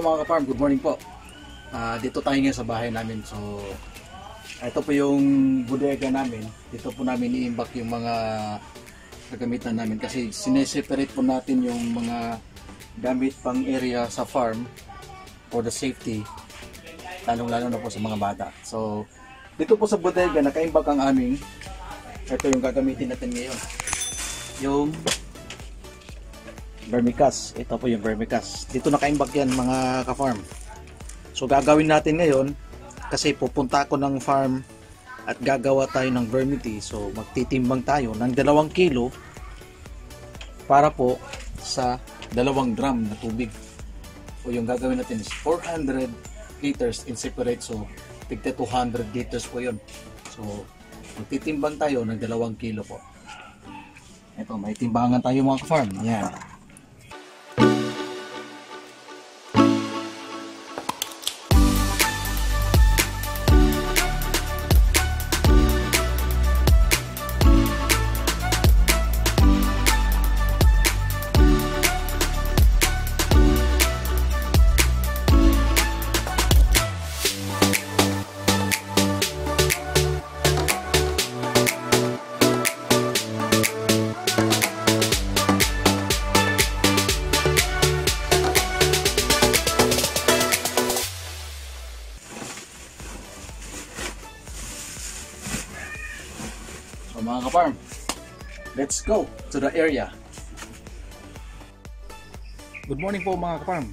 Hello mga ka-farm, good morning po. Ah, dito tayo ngayon sa bahay namin. So, ito po yung bodega namin. Dito po namin i-imbak yung mga kagamitan namin kasi sineseparate po natin yung mga gamit pang area sa farm for the safety lalong lalo na po sa mga bata. So, dito po sa bodega, nakaimbak ang aming ito yung gagamitin natin ngayon. Yung vermicast. Ito po yung vermicast. Dito nakaimbak yan mga ka-farm. So gagawin natin ngayon kasi pupunta ako ng farm at gagawa tayo ng vermity. So magtitimbang tayo ng dalawang kilo para po sa dalawang drum na tubig. So yung gagawin natin is 400 liters in separate. So tigta 200 liters po yun. So magtitimbang tayo ng dalawang kilo po. Ito, may timbangan tayo mga ka-farm. Yan. Let's go to the area. Good morning po mga ka-farm.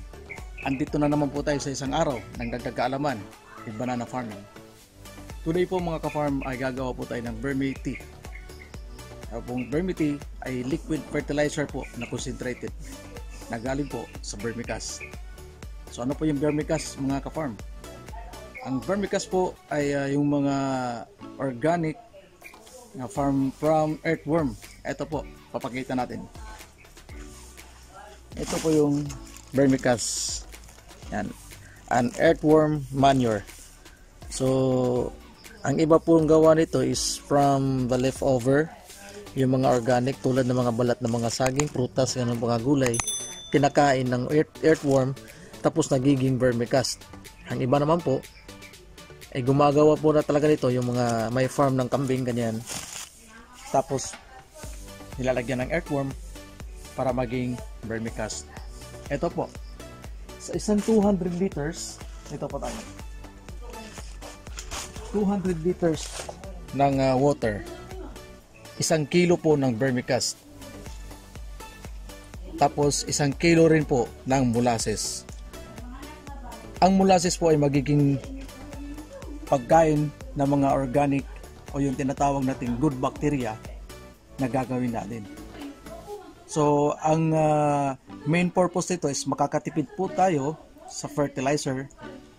Andito na naman po tayo sa isang araw ng dagdag kaalaman in banana farming. Today po mga ka-farm ay gagawa po tayo ng vermity. Ang pong vermity ay liquid fertilizer po na concentrated na galing po sa vermicast. So ano po yung vermicast mga ka-farm? Ang vermicast po ay ah, yung mga organic na farm from earthworm. Ito po, papakita natin. Ito po yung vermicast. Yan. An earthworm manure. So, ang iba pong gawa nito is from the leftover. Yung mga organic tulad ng mga balat ng mga saging, prutas, ganun mga gulay. Kinakain ng earth, earthworm tapos nagiging vermicast. Ang iba naman po ay gumagawa po na talaga nito yung mga may farm ng kambing ganyan tapos nilalagyan ng earthworm para maging vermicast. Ito po. Sa isang 200 liters ito po tayo. 200 liters ng uh, water. Isang kilo po ng vermicast. Tapos isang kilo rin po ng molasses. Ang molasses po ay magiging pagkain ng mga organic o yung tinatawag nating good bacteria na gagawin natin. So, ang uh, main purpose nito is makakatipid po tayo sa fertilizer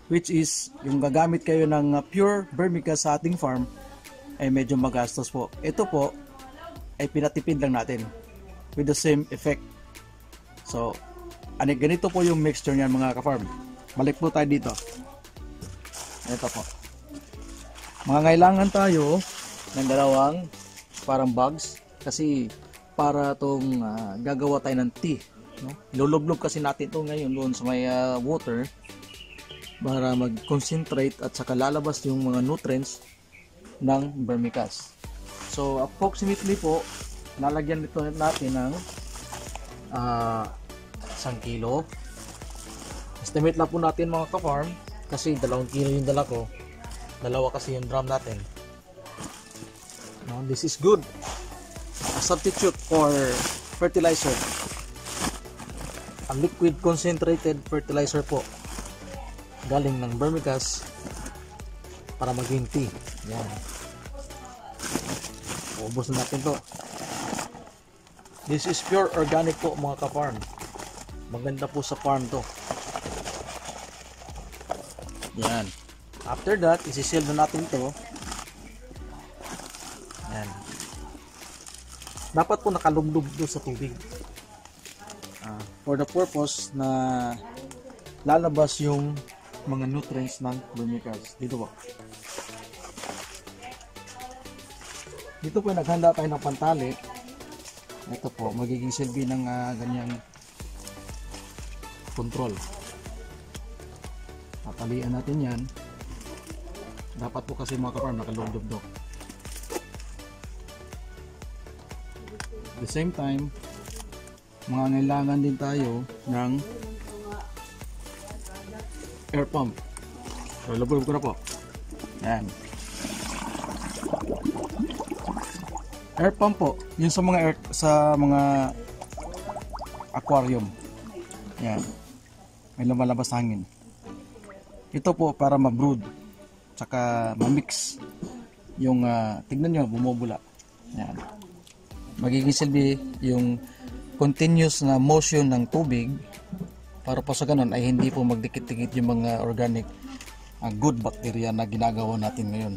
which is yung gagamit kayo ng uh, pure vermicast sa ating farm ay medyo magastos po. Ito po ay pinatipid lang natin with the same effect. So, ano, ganito po yung mixture niyan mga ka-farm. Balik po tayo dito. Ito po mga kailangan tayo ng dalawang parang bags kasi para tong uh, gagawa tayo ng tea no? ilulublob kasi natin ito ngayon doon sa may uh, water para mag-concentrate at saka lalabas yung mga nutrients ng vermicast. So approximately po lalagyan nito natin ng uh, isang kilo. Estimate lang po natin mga ka-farm kasi dalawang kilo yung dala ko dalawa kasi yung drum natin. No, this is good. A substitute for fertilizer. A liquid concentrated fertilizer po. Galing ng vermicast para maging tea. Yan. Ubos na natin to. This is pure organic po mga ka-farm. Maganda po sa farm to. Yan After that, isi-seal na natin to. Yan. Dapat po nakalumlub do sa tubig. Uh, for the purpose na lalabas yung mga nutrients ng vermicast. Dito po. Dito po naghanda tayo ng pantali. Ito po, magiging silbi ng uh, ganyang control. Tatalian natin yan. Dapat po kasi mga kaparm nakalugdog At the same time, mga ngailangan din tayo ng air pump. So, lubog ko na po. Yan. Air pump po, yun sa mga air, sa mga aquarium. Yan. May lumalabas hangin. Ito po para ma-brood tsaka ma-mix yung uh, tignan nyo bumubula. Yan. Magiging silbi yung continuous na motion ng tubig para po sa ganun ay hindi po magdikit-dikit yung mga organic uh, good bacteria na ginagawa natin ngayon.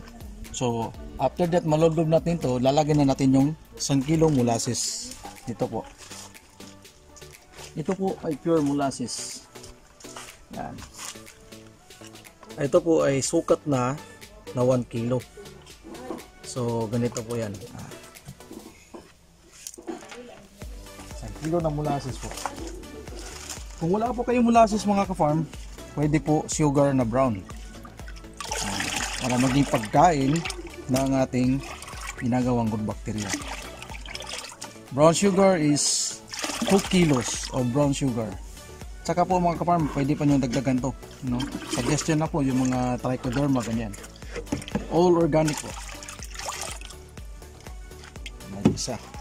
So, after that malolob natin to, lalagyan na natin yung 1 kilo molasses. Dito po. Ito po ay pure molasses. Yan. Ito po ay sukat na na 1 kilo. So, ganito po yan. Ah. 1 kilo na molasses po. Kung wala po kayong molasses mga ka-farm, pwede po sugar na brown. Para maging pagkain ng ating ginagawang good bacteria. Brown sugar is 2 kilos of brown sugar. Tsaka po mga kaparm, pwede pa nyo dagdagan to. No? Suggestion na po yung mga trichoderma, ganyan. All organic po. May isa. Isa.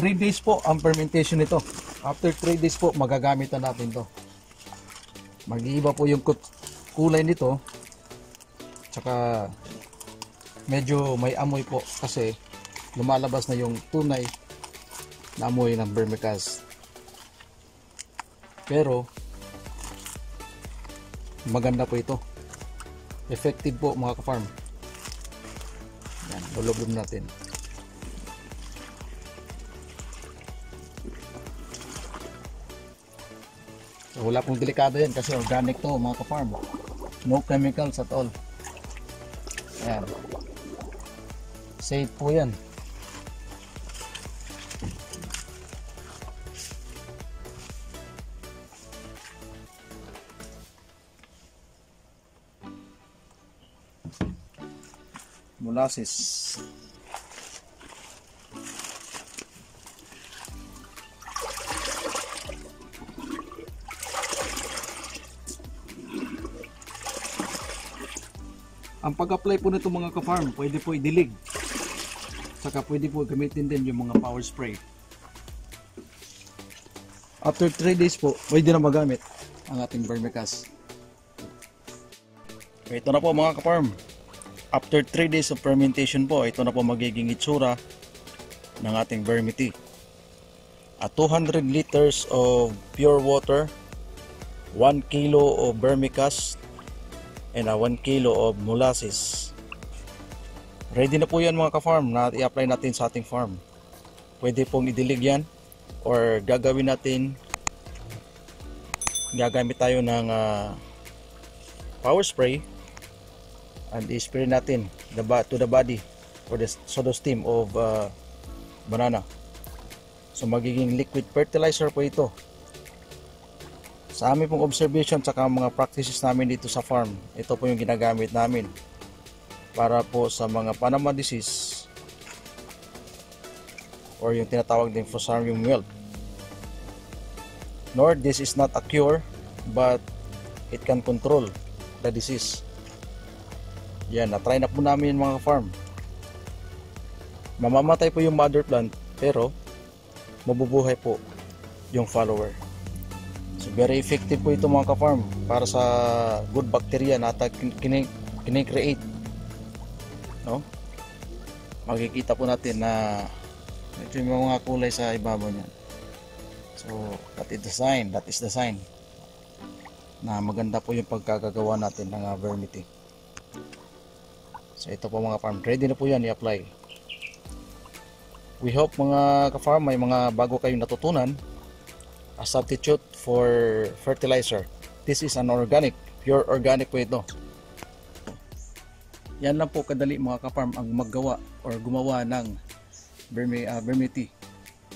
Three days po ang fermentation nito. After 3 days po, magagamit na natin to. Mag-iiba po yung kulay nito. Tsaka medyo may amoy po kasi lumalabas na yung tunay na amoy ng vermicast. Pero maganda po ito. Effective po mga ka-farm. Yan, lulublob natin. So, wala pong delikado yan kasi organic to mga ka-farm. No chemicals at all. Ayan. Safe po yan. Molasses. Ang pag-apply po nito mga ka-farm, pwede po idilig. Saka pwede po gamitin din yung mga power spray. After 3 days po, pwede na magamit ang ating vermicast. Ito na po mga ka-farm. After 3 days of fermentation po, ito na po magiging itsura ng ating vermity. At 200 liters of pure water, 1 kilo of vermicast, and a 1 kilo of molasses. Ready na po yan mga ka-farm na i-apply natin sa ating farm. Pwede pong idilig yan or gagawin natin gagamit tayo ng uh, power spray and i-spray natin the to the body or the soda steam of uh, banana. So magiging liquid fertilizer po ito sa aming pong observation at mga practices namin dito sa farm, ito po yung ginagamit namin para po sa mga Panama disease or yung tinatawag din Fusarium wilt. Nor this is not a cure but it can control the disease. Yan, na-try na po namin mga farm. Mamamatay po yung mother plant pero mabubuhay po yung follower. So very effective po ito mga ka-farm para sa good bacteria na kini-create. No? Makikita po natin na ito yung mga kulay sa ibabaw niya. So that is the sign, that is the sign na maganda po yung pagkagagawa natin ng uh, vermity. So ito po mga farm, ready na po yan i-apply. We hope mga ka-farm may mga bago kayong natutunan a substitute for fertilizer. This is an organic, pure organic po ito. Yan lang po kadali mga kaparm ang maggawa or gumawa ng vermi, uh, vermity.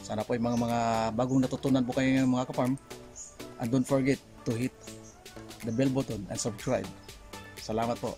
Sana po yung mga mga bagong natutunan po kayo ng mga kaparm. And don't forget to hit the bell button and subscribe. Salamat po.